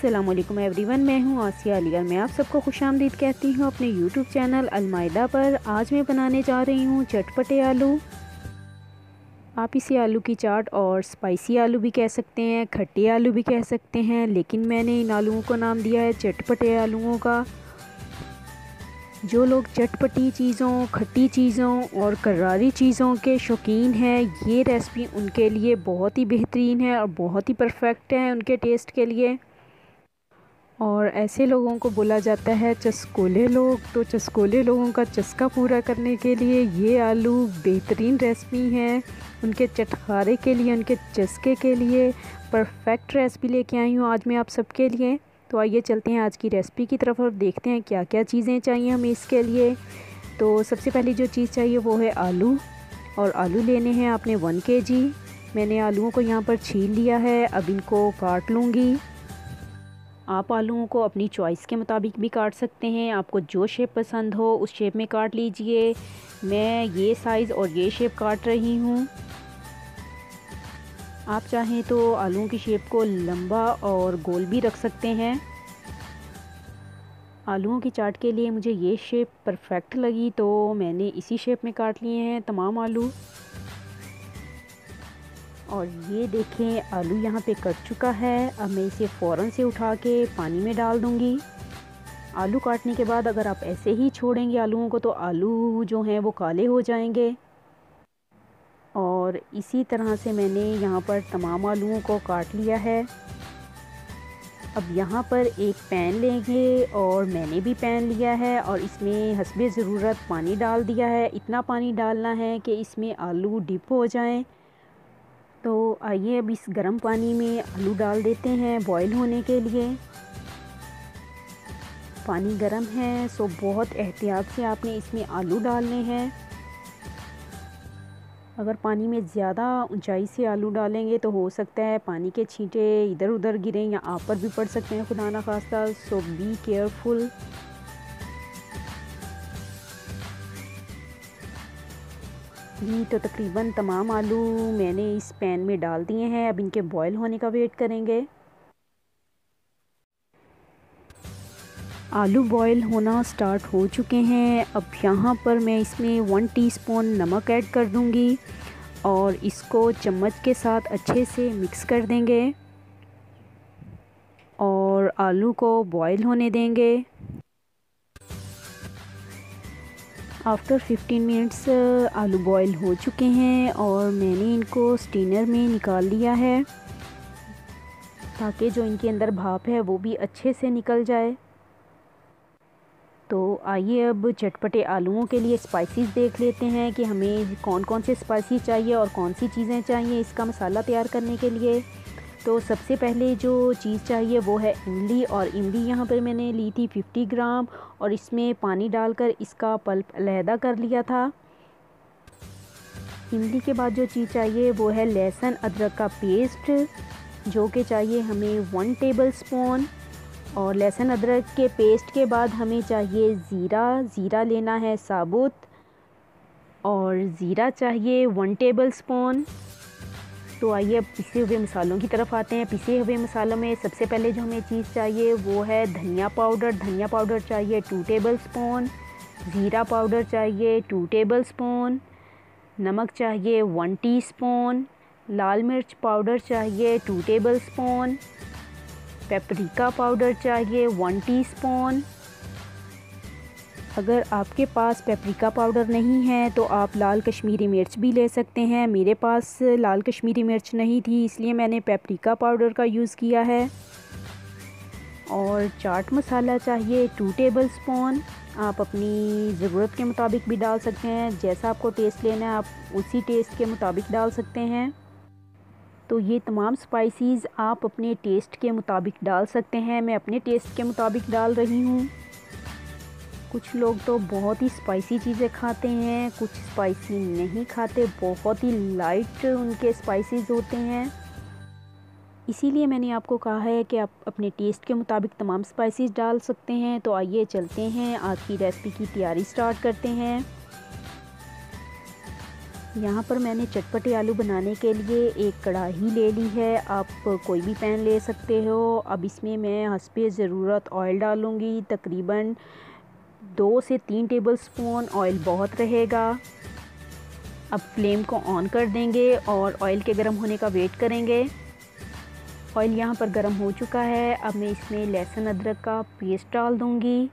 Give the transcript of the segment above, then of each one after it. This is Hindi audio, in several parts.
असलम एवरीवन मैं हूँ आसिया अलीगर मैं आप सबको खुश आमदीद कहती हूँ अपने यूट्यूब चैनल अलमायदा पर। आज मैं बनाने जा रही हूँ चटपटे आलू। आप इसे आलू की चाट और स्पाइसी आलू भी कह सकते हैं, खट्टे आलू भी कह सकते हैं, लेकिन मैंने इन आलूओं को नाम दिया है चटपटे आलूओं का। जो लोग चटपटी चीज़ों, खट्टी चीज़ों और करारी चीज़ों के शौकीन हैं, ये रेसिपी उनके लिए बहुत ही बेहतरीन है और बहुत ही परफेक्ट है उनके टेस्ट के लिए। और ऐसे लोगों को बोला जाता है चस्कोले लोग। तो चस्कोले लोगों का चस्का पूरा करने के लिए ये आलू बेहतरीन रेसिपी है। उनके चटखारे के लिए, उनके चस्के के लिए परफेक्ट रेसिपी लेके आई हूँ आज मैं आप सबके लिए। तो आइए चलते हैं आज की रेसिपी की तरफ़ और देखते हैं क्या क्या चीज़ें चाहिए हमें इसके लिए। तो सबसे पहली जो चीज़ चाहिए वो है आलू और आलू लेने हैं आपने वन के जी मैंने आलूओं को यहाँ पर छील लिया है, अब इनको काट लूँगी। आप आलूओं को अपनी चॉइस के मुताबिक भी काट सकते हैं। आपको जो शेप पसंद हो, उस शेप में काट लीजिए। मैं ये साइज़ और ये शेप काट रही हूँ। आप चाहें तो आलूओं की शेप को लंबा और गोल भी रख सकते हैं। आलूओं की चाट के लिए मुझे ये शेप परफेक्ट लगी तो मैंने इसी शेप में काट लिए हैं, तमाम आलू। और ये देखें, आलू यहाँ पे कट चुका है। अब मैं इसे फ़ौर से उठा के पानी में डाल दूँगी। आलू काटने के बाद अगर आप ऐसे ही छोड़ेंगे आलूओं को तो आलू जो हैं वो काले हो जाएँगे। और इसी तरह से मैंने यहाँ पर तमाम आलूओं को काट लिया है। अब यहाँ पर एक पैन लेंगे और मैंने भी पैन लिया है और इसमें हसब ज़रूरत पानी डाल दिया है। इतना पानी डालना है कि इसमें आलू डिप हो जाएँ। तो आइए अब इस गर्म पानी में आलू डाल देते हैं बॉईल होने के लिए। पानी गर्म है सो बहुत एहतियात से आपने इसमें आलू डालने हैं। अगर पानी में ज़्यादा ऊंचाई से आलू डालेंगे तो हो सकता है पानी के छींटे इधर उधर गिरें या आप पर भी पड़ सकते हैं, खुदा ना खास्ता सो बी केयरफुल जी तो तकरीबन तमाम आलू मैंने इस पैन में डाल दिए हैं। अब इनके बॉयल होने का वेट करेंगे। आलू बॉयल होना स्टार्ट हो चुके हैं। अब यहाँ पर मैं इसमें वन टीस्पून नमक ऐड कर दूँगी और इसको चम्मच के साथ अच्छे से मिक्स कर देंगे और आलू को बॉयल होने देंगे। आफ्टर 15 मिनट्स आलू बॉईल हो चुके हैं और मैंने इनको स्टीनर में निकाल लिया है ताकि जो इनके अंदर भाप है, वो भी अच्छे से निकल जाए। तो आइए अब चटपटे आलूओं के लिए स्पाइसेस देख लेते हैं कि हमें कौन कौन से स्पाइसेस चाहिए और कौन सी चीज़ें चाहिए इसका मसाला तैयार करने के लिए। तो सबसे पहले जो चीज़ चाहिए वो है इमली और इमली यहाँ पर मैंने ली थी 50 ग्राम और इसमें पानी डालकर इसका पल्प अलहदा कर लिया था। इमली के बाद जो चीज़ चाहिए वो है लहसुन अदरक का पेस्ट, जो कि चाहिए हमें वन टेबल स्पून और लहसुन अदरक के पेस्ट के बाद हमें चाहिए ज़ीरा। ज़ीरा लेना है साबुत और ज़ीरा चाहिए वन टेबल स्पून। तो आइए अब पिसे हुए मसालों की तरफ़ आते हैं। पिसे हुए मसालों में सबसे पहले जो हमें चीज़ चाहिए वो है धनिया पाउडर। धनिया पाउडर चाहिए टू टेबल स्पून ज़ीरा पाउडर चाहिए टू टेबल स्पून नमक चाहिए वन टीस्पून लाल मिर्च पाउडर चाहिए two tablespoon paprika powder चाहिए वन टीस्पून अगर आपके पास पेपरिका पाउडर नहीं है तो आप लाल कश्मीरी मिर्च भी ले सकते हैं। मेरे पास लाल कश्मीरी मिर्च नहीं थी, इसलिए मैंने पेपरिका पाउडर का यूज़ किया है। और चाट मसाला चाहिए टू टेबल स्पून आप अपनी ज़रूरत के मुताबिक भी डाल सकते हैं। जैसा आपको टेस्ट लेना है, आप उसी टेस्ट के मुताबिक डाल सकते हैं। तो ये तमाम स्पाइसेस आप अपने टेस्ट के मुताबिक डाल सकते हैं। मैं अपने टेस्ट के मुताबिक डाल रही हूँ। कुछ लोग तो बहुत ही स्पाइसी चीज़ें खाते हैं, कुछ स्पाइसी नहीं खाते, बहुत ही लाइट उनके स्पाइसेस होते हैं। इसीलिए मैंने आपको कहा है कि आप अपने टेस्ट के मुताबिक तमाम स्पाइसेस डाल सकते हैं। तो आइए चलते हैं, आज की रेसिपी की तैयारी स्टार्ट करते हैं। यहाँ पर मैंने चटपटे आलू बनाने के लिए एक कढ़ाई ले ली है। आप कोई भी पैन ले सकते हो। अब इसमें मैं हंसपे ज़रूरत ऑयल डालूँगी, तकरीबन दो से तीन टेबल स्पून ऑयल बहुत रहेगा। अब फ्लेम को ऑन कर देंगे और ऑयल के गर्म होने का वेट करेंगे। ऑयल यहाँ पर गर्म हो चुका है। अब मैं इसमें लहसुन अदरक का पेस्ट डाल दूँगी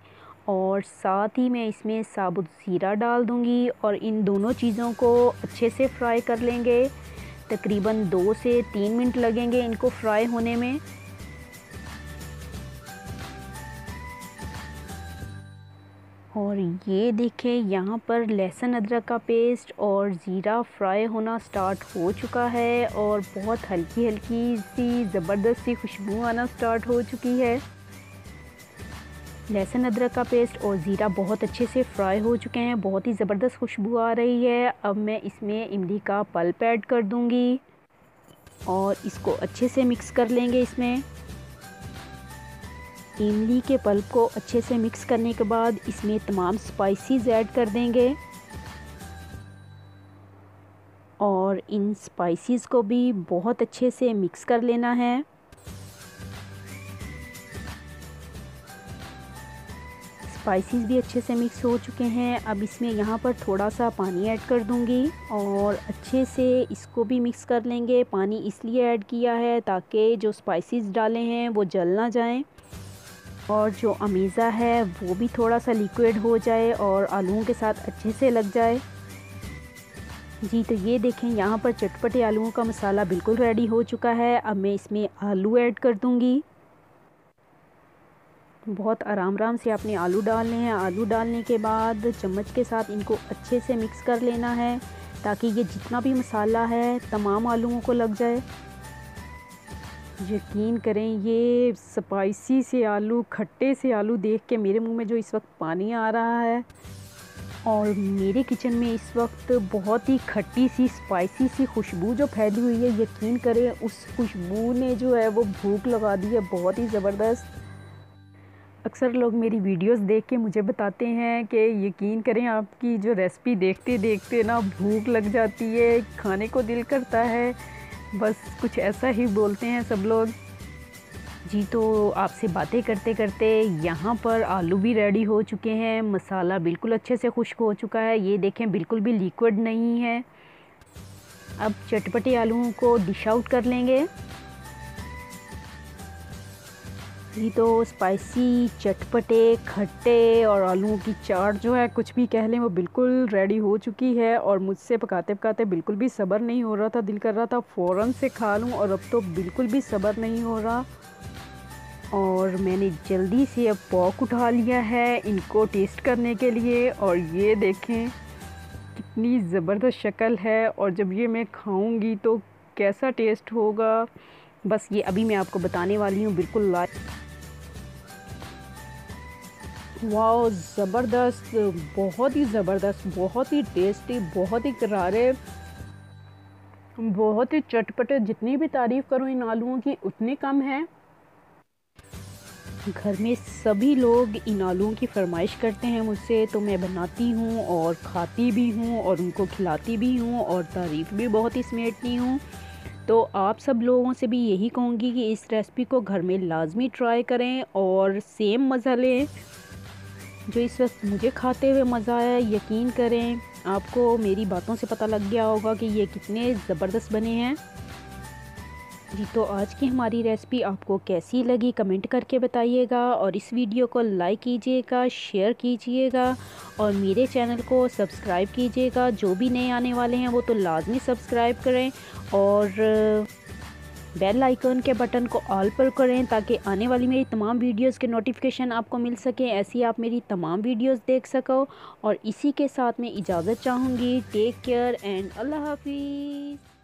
और साथ ही मैं इसमें साबुत ज़ीरा डाल दूँगी और इन दोनों चीज़ों को अच्छे से फ्राई कर लेंगे। तकरीबन दो से तीन मिनट लगेंगे इनको फ्राई होने में। और ये देखें, यहाँ पर लहसुन अदरक का पेस्ट और ज़ीरा फ्राई होना स्टार्ट हो चुका है और बहुत हल्की हल्की सी, ज़बरदस्त सी खुशबू आना स्टार्ट हो चुकी है। लहसुन अदरक का पेस्ट और ज़ीरा बहुत अच्छे से फ्राई हो चुके हैं, बहुत ही ज़बरदस्त खुशबू आ रही है। अब मैं इसमें इमली का पल्प ऐड कर दूँगी और इसको अच्छे से मिक्स कर लेंगे इसमें। इमली के पल्प को अच्छे से मिक्स करने के बाद इसमें तमाम स्पाइसेस ऐड कर देंगे। और इन स्पाइसेस को भी बहुत अच्छे से मिक्स कर लेना है। स्पाइसेस भी अच्छे से मिक्स हो चुके हैं। अब इसमें यहाँ पर थोड़ा सा पानी ऐड कर दूँगी और अच्छे से इसको भी मिक्स कर लेंगे। पानी इसलिए ऐड किया है ताकि जो स्पाइसेस डाले हैं वो जल ना जाएँ। और जो अमीज़ा है, वो भी थोड़ा सा लिक्विड हो जाए और आलूओं के साथ अच्छे से लग जाए। जी तो ये देखें, यहाँ पर चटपटे आलूओं का मसाला बिल्कुल रेडी हो चुका है। अब मैं इसमें आलू ऐड कर दूँगी। बहुत आराम आराम से आपने आलू डालने हैं। आलू डालने के बाद चम्मच के साथ इनको अच्छे से मिक्स कर लेना है, ताकि ये जितना भी मसाला है, तमाम आलूओं को लग जाए। यकीन करें, ये स्पाइसी से आलू, खट्टे से आलू देख के मेरे मुँह में जो इस वक्त पानी आ रहा है और मेरे किचन में इस वक्त बहुत ही खट्टी सी स्पाइसी सी खुशबू जो फैली हुई है, यकीन करें, उस खुशबू ने जो है वो भूख लगा दी है, बहुत ही ज़बरदस्त। अक्सर लोग मेरी वीडियोस देख के मुझे बताते हैं कि यकीन करें, आपकी जो रेसिपी देखते देखते ना भूख लग जाती है, खाने को दिल करता है। बस कुछ ऐसा ही बोलते हैं सब लोग। जी तो आपसे बातें करते करते यहाँ पर आलू भी रेडी हो चुके हैं। मसाला बिल्कुल अच्छे से खुश्क हो चुका है। ये देखें, बिल्कुल भी लिक्विड नहीं है। अब चटपटे आलूओं को डिश आउट कर लेंगे। ये तो स्पाइसी चटपटे, खट्टे और आलूओं की चाट जो है, कुछ भी कह लें, वो बिल्कुल रेडी हो चुकी है और मुझसे पकाते पकाते बिल्कुल भी सब्र नहीं हो रहा था, दिल कर रहा था फ़ौर से खा लूँ और अब तो बिल्कुल भी सब्र नहीं हो रहा। और मैंने जल्दी से अब पॉक उठा लिया है इनको टेस्ट करने के लिए और ये देखें, कितनी ज़बरदस्त शक्ल है और जब ये मैं खाऊँगी तो कैसा टेस्ट होगा। बस ये अभी मैं आपको बताने वाली हूँ, बिल्कुल लाइव। वाह ज़बरदस्त, बहुत ही ज़बरदस्त, बहुत ही टेस्टी, बहुत ही करारे, बहुत ही चटपटे, जितनी भी तारीफ़ करूँ इन आलूओं की, उतनी कम है। घर में सभी लोग इन आलूओं की फरमाइश करते हैं मुझसे तो मैं बनाती हूँ और खाती भी हूँ और उनको खिलाती भी हूँ और तारीफ़ भी बहुत ही समेटती हूँ। तो आप सब लोगों से भी यही कहूँगी कि इस रेसिपी को घर में लाजमी ट्राई करें और सेम मज़ा लें। जो इस वक्त मुझे खाते हुए मज़ा आया, यकीन करें, आपको मेरी बातों से पता लग गया होगा कि ये कितने ज़बरदस्त बने हैं। जी तो आज की हमारी रेसिपी आपको कैसी लगी कमेंट करके बताइएगा और इस वीडियो को लाइक कीजिएगा, शेयर कीजिएगा और मेरे चैनल को सब्सक्राइब कीजिएगा। जो भी नए आने वाले हैं वो तो लाजमी सब्सक्राइब करें और बेल आइकन के बटन को ऑल पर करें ताकि आने वाली मेरी तमाम वीडियोस के नोटिफिकेशन आपको मिल सके, ऐसी आप मेरी तमाम वीडियोस देख सको। और इसी के साथ मैं इजाज़त चाहूँगी। टेक केयर एंड अल्लाह हाफिज़।